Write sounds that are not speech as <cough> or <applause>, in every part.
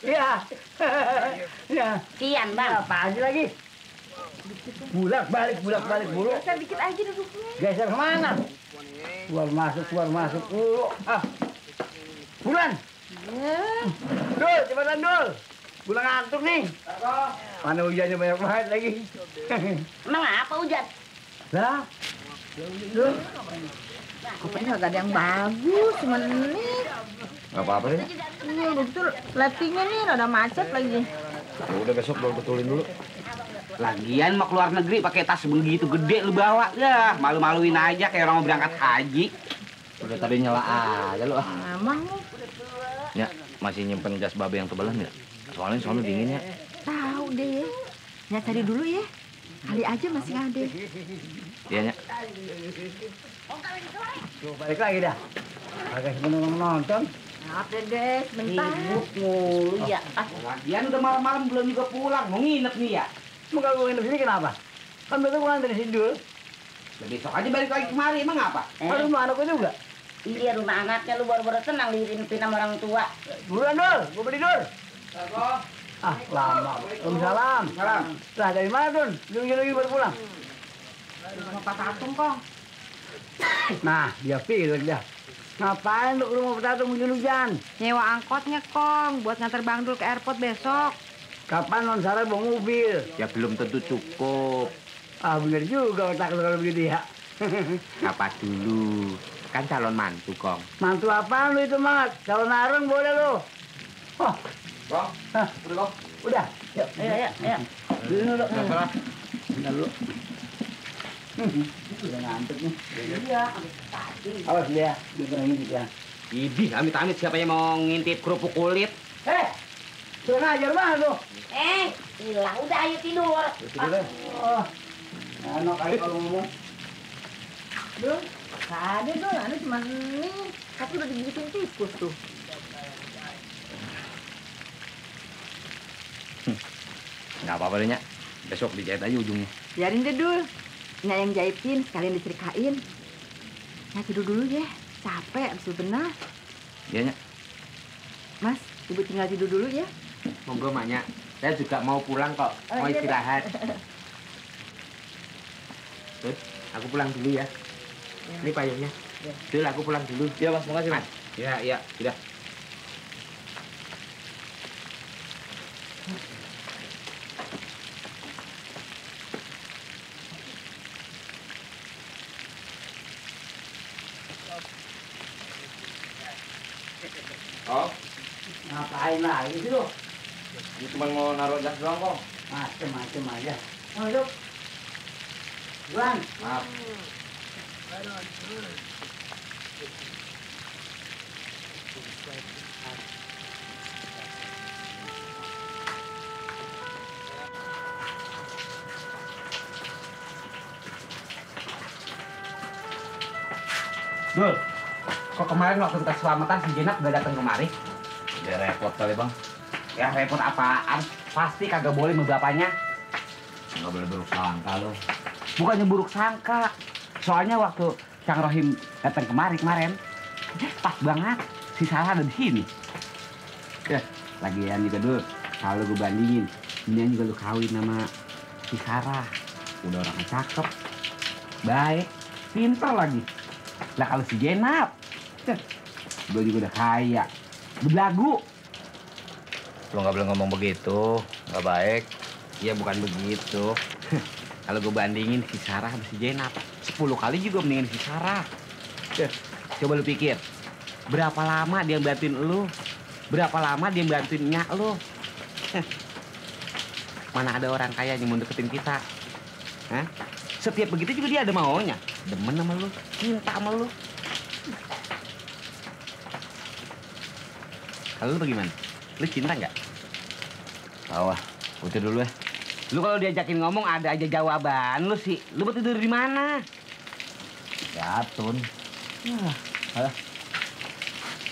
Iya. Iya. Kian, Bang. Apa aja lagi? Bulak balik, bulak balik mulu. Geser dikit aja duduknya. Geser ke mana? Keluar masuk, keluar masuk mulu. Ah. Bulan. Dul, cepetan Dul. Bulan ngantuk nih. Mana hujannya banyak banget lagi. Emang apa hujan? Lah. Dul. Kopinya gak ada yang bagus, cuman ini. Gak apa-apa sih. Iya, udah gitu lightingnya nih rada macet lagi. Ya udah besok lo betulin dulu. Lagian mau keluar negeri pakai tas begitu gede lu bawa ya malu-maluin aja kayak orang mau berangkat haji. Udah tadi nyala aja lu. Emang nih, Ya, masih nyimpen jas babe yang tebelan ya? Soalnya soalnya dingin ya. tahu deh. Ya cari dulu ya. Kali aja masih ada. Iya, Nya. Tuh, balik lagi dah. Pakai sebelum nonton. Maaf deh, sebentar. Sibuk mulu ya. Lagian udah malam-malam belum juga pulang mau nginep nih ya. Mau kalau nginep sini kenapa? Kan besok pulang dari sini dulu. Ya, besok aja balik lagi kemari emang apa? Kan rumah anakku juga. Iya rumah anaknya lu baru-baru senang diinpin sama orang tua. Buruan Dul, gue beli Dul. Ah, lama. Waalaikumsalam. Salam. Lah dari mana Dun? Lagi-lagi baru pulang. Sama Pak Tatung kok. Nah, dia pilih dia. Ngapain lu ke rumah petatung hujan-hujan? Nyewa angkotnya, Kong, buat nganter Bang Dul ke airport besok. Kapan non Sarah bawa mobil? Ya belum tentu cukup. Ah, bener juga otak lu kalau begitu ya. <laughs> Apa dulu? Kan calon mantu, Kong. Mantu apaan lu itu, Mat? Kalau nareng boleh lu. Oh, Kong, Hah. udah Kong. udah. Yuk, Ayo, ayo, ayo. dulu dulu. Salah. Bentar dulu. Udah ngantuk nih. Iya. Awas dia, dia kurang ini ya. Idih, amit-amit siapa yang mau ngintip kerupuk kulit? Eh, kurang ajar banget lu. Eh, hilang. Udah ayo tidur. Oh, enak kali kalau ngomong. Gak ada Dul, ada cuma ini. Tapi udah digigitin tikus tuh. Nggak apa-apa deh, Nya. Besok dijahit aja ujungnya. Biarin deh Dul. Nyak yang jahitin, sekalian dicerikain. Nyak tidur dulu ya. Capek, abis benar. Iya, Nya. Mas, ibu tinggal tidur dulu ya. Monggo, Maknya. Saya juga mau pulang kok. Mau iya, iya. istirahat. <laughs> Terus, aku pulang dulu ya. Ini payungnya. Dul, aku pulang dulu. Iya, Mas. Makasih, Mas. Ya, iya, udah. Oh, Ngapain lagi sih lu? Ini cuma mau naruh jas doang kok. Macem-macem aja. Masuk. Bulan. Maaf. Dul, kok kemarin waktu kita selamatan si Jenap gak datang kemari? Ya repot kali, Bang. Ya repot apaan? Pasti kagak boleh sama bapaknya. Nggak boleh buruk sangka lo. Bukannya buruk sangka. Soalnya waktu Kang Rohim datang kemari kemarin, pas banget si Sarah ada di sini. Ya, lagian juga dulu, kalau gue bandingin, ini juga lu kawin sama si Sarah. Udah orangnya cakep, baik, pintar lagi. Lah kalau si Jenap, gue juga udah kaya, belagu. Lo nggak boleh ngomong begitu. Nggak baik. Ya bukan begitu. Kalau gue bandingin si Sarah sama si Jenap, 10 kali juga mendingan si Sarah. Coba lu pikir, berapa lama dia bantuin lu? Berapa lama dia bantuin nyak lu? Mana ada orang kaya yang mau deketin kita? Hah? Setiap begitu juga dia ada maunya. Demen sama lu, cinta sama lu. Kalau lu bagaimana? Lu cinta nggak? Tahu ah. Tidur dulu ya. Lu kalau diajakin ngomong ada aja jawaban lu sih. Lu mau tidur di mana? Jatun.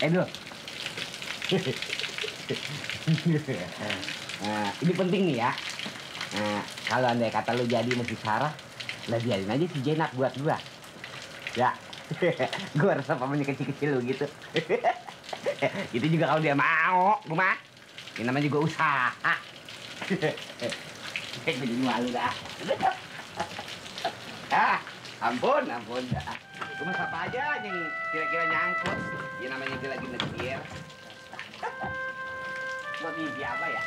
Eh, Dul. nah, <laughs> ini penting nih ya. Nah, kalau andai kata lu jadi si Sarah, lah biarin aja si Jenap buat gua. Ya. <laughs> gua rasa pamannya kecil-kecil lu gitu. <laughs> <laughs> Itu juga kalau dia mau, gua mah. Ini namanya juga usaha. <laughs> Gue jadi malu dah. <laughs> Ah, ampun, ampun dah. Cuma siapa aja yang kira-kira nyangkut. Ya namanya dia lagi ngetir. Buat mimpi apa ya?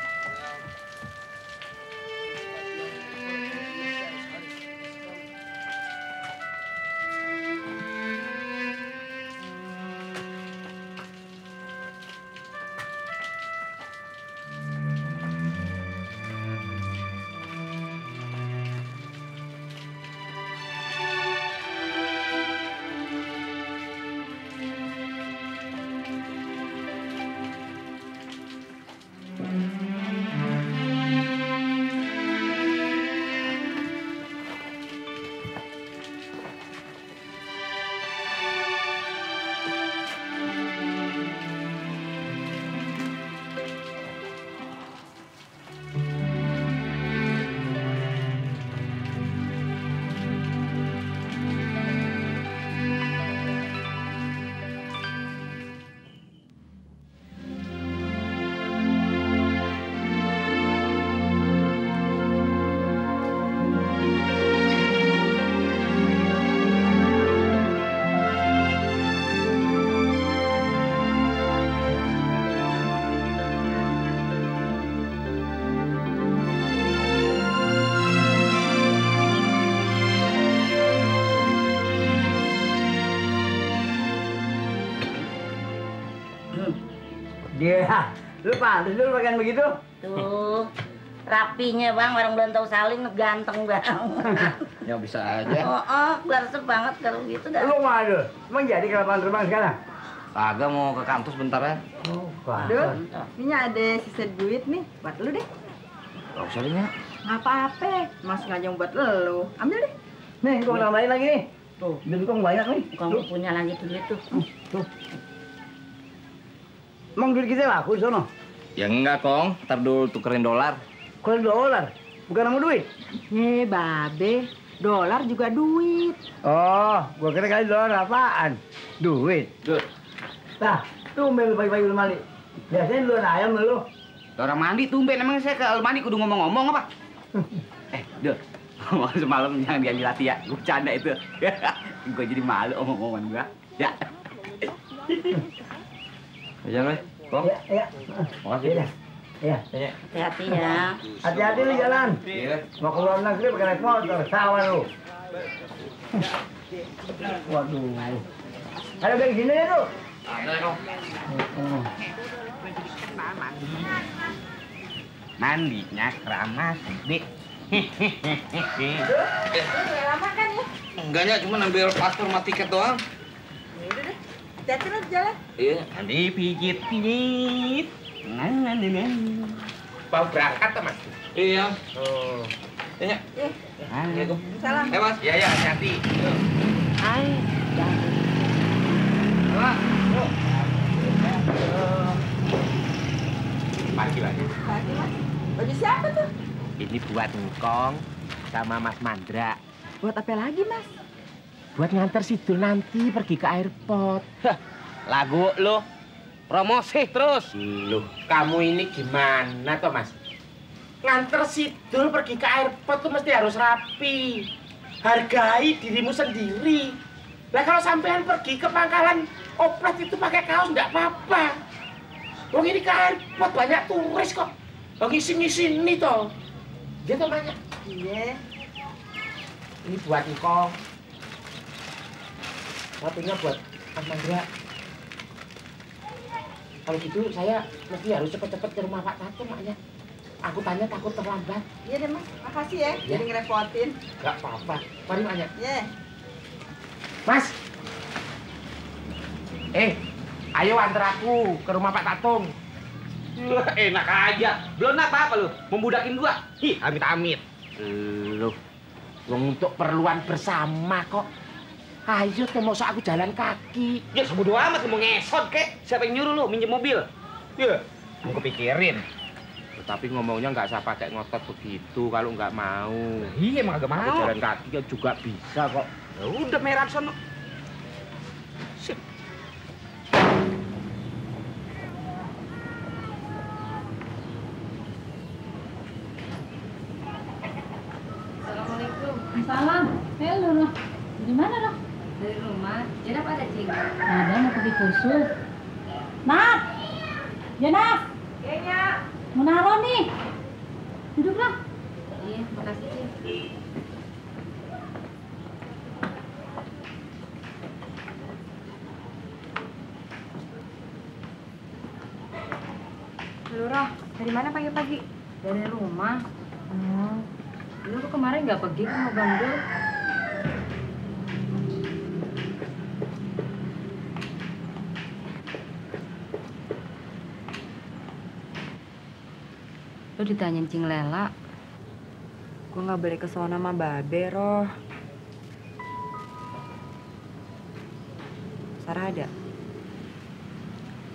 Dia, lu pantas dulu pakaian begitu. Tuh, rapinya bang, orang belum tahu saling ganteng bang. <laughs> Ya bisa aja. oh, oh, garsep banget kalau gitu dah. Lu mana dulu? Emang jadi ke lapangan terbang sekarang? Kagak mau ke kampus bentar ya. Oh, Dul, ini ada sisa duit nih buat lu deh. Gak usah deh, Nya. Nggak apa-apa, mas sengaja buat lu. Ambil deh. Nih, gua tambahin lagi nih. Tuh, Duit gua banyak nih. kamu punya lagi duit tuh. Tuh. Emang duit kita laku di sono? Ya enggak, Kong. Ntar dulu tukerin dolar. Kalau dolar, bukan nama duit. Nih, babe. Dolar juga duit. Oh, gua kira kali dolar apaan? Duit. Duh. Nah, tumben lu pagi-pagi lu mali. Biasanya lu ayam lu. Orang mandi tumben emang saya ke mandi kudu ngomong-ngomong apa? <laughs> eh, Dul. Ngomong semalam jangan diambil hati ya. Gue canda itu. <laughs> gue jadi malu omong-omongan gua. Ya. <laughs> Aja, Mas. Kong. Iya, iya. Makasih. Iya. Iya. Hati-hati ya. Hati-hati lu jalan. Iya. Mau ke luar negeri pakai naik motor, sawah lu. Waduh. Ayo dari sini ya, tuh. Ada, Kong. Mandinya keramas, Dik. lama kan ya? Enggaknya, cuma ambil paspor sama tiket doang. Lu jalan. Iya. Mandi pijit-pijit. Ngan, ngan, ngan. Mau berangkat Mas? Iya. Oh. Iya. Ngan. Salam. Eh, Mas. Iya, ya, hati-hati. Hai. Mas. Pagi lagi. Pagi, Mas. Baju siapa tuh? Ini buat Ngkong sama Mas Mandra. Buat apa lagi, Mas? Buat nganter Sidul nanti pergi ke airport. Lagu lo. Promosi terus. Loh, kamu ini gimana toh, Mas? Nganter Sidul pergi ke airport tuh mesti harus rapi. Hargai dirimu sendiri. Lah kalau sampean pergi ke pangkalan oplet itu pakai kaos nggak apa-apa. Wong ini ke airport banyak turis kok. Wong ngisi-ngisi ini toh. Dia tuh banyak. Iya. Ini buat engkau. Satunya buat Mas Mandra. Kalau gitu saya mesti harus cepet-cepet ke rumah Pak Tato, maknya. Aku tanya takut terlambat. Iya deh, Mas. Makasih ya. Ya. Jadi ngerepotin. Gak apa-apa. Mari maknya. Iya. Mas. Eh, ayo antar aku ke rumah Pak Tatung. Enak aja. Belum apa-apa lu, membudakin gua. Hi, amit-amit. Lu, untuk perluan bersama kok. Ayo tuh mau aku jalan kaki. Ya sebodoh amat mau ngesot kek. Siapa yang nyuruh lo minjem mobil? Ya, mau kepikirin. Tapi ngomongnya nggak usah pakai ngotot begitu kalau nggak mau. Nah, iya emang agak mau. Jalan kaki ya juga bisa kok. Ya udah merah sana. Sip. Assalamualaikum. Salam. Halo. Di Gimana, Roh? Dari rumah, Jenap ada cing. Ada mau pergi kursus. Nat! Jenap! Kayaknya. Mau naruh nih. Duduk, Roh. Iya, makasih cing. Lurah, dari mana pagi-pagi? Dari rumah. Hmm. Lu kemarin nggak pergi ke Bang Dul? Lu ditanyain Cing Lela. Gue nggak boleh ke sono sama Babe, Roh. Sarah ada?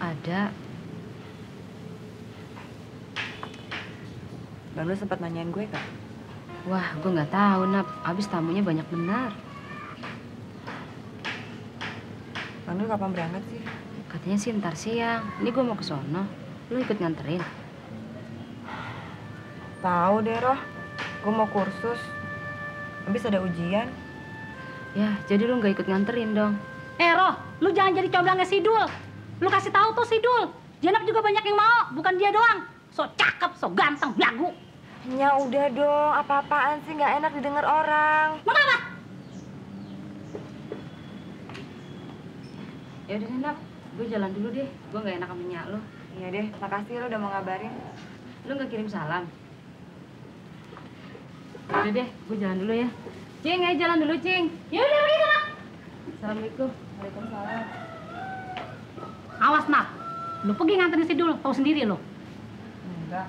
Ada. Bang lu sempat nanyain gue kan? Wah, gue nggak tahu, Nap. Abis tamunya banyak benar. Bang lu kapan berangkat sih? Katanya sih ntar siang. Ini gue mau ke sono. Lu ikut nganterin? Tahu deh, Roh. Gue mau kursus. Habis ada ujian. Ya, jadi lu nggak ikut nganterin dong. Eh, Roh, lu jangan jadi comblangnya Sidul. Lu kasih tahu tuh Sidul. Jenap juga banyak yang mau, bukan dia doang. So cakep, so ganteng, belagu. Ya udah dong, apa-apaan sih nggak enak didengar orang. Mau apa? Ya udah deh, Nap. Gue jalan dulu deh. Gue nggak enak sama nyak lo. Iya deh, makasih lo udah mau ngabarin. Lo nggak kirim salam? Udah deh, gue jalan dulu ya. Cing, ayo jalan dulu, Cing. Ya udah pergi sana. Assalamualaikum. Waalaikumsalam. Awas, Nat. Lu pergi nganterin Sidul, tahu sendiri lu. Enggak.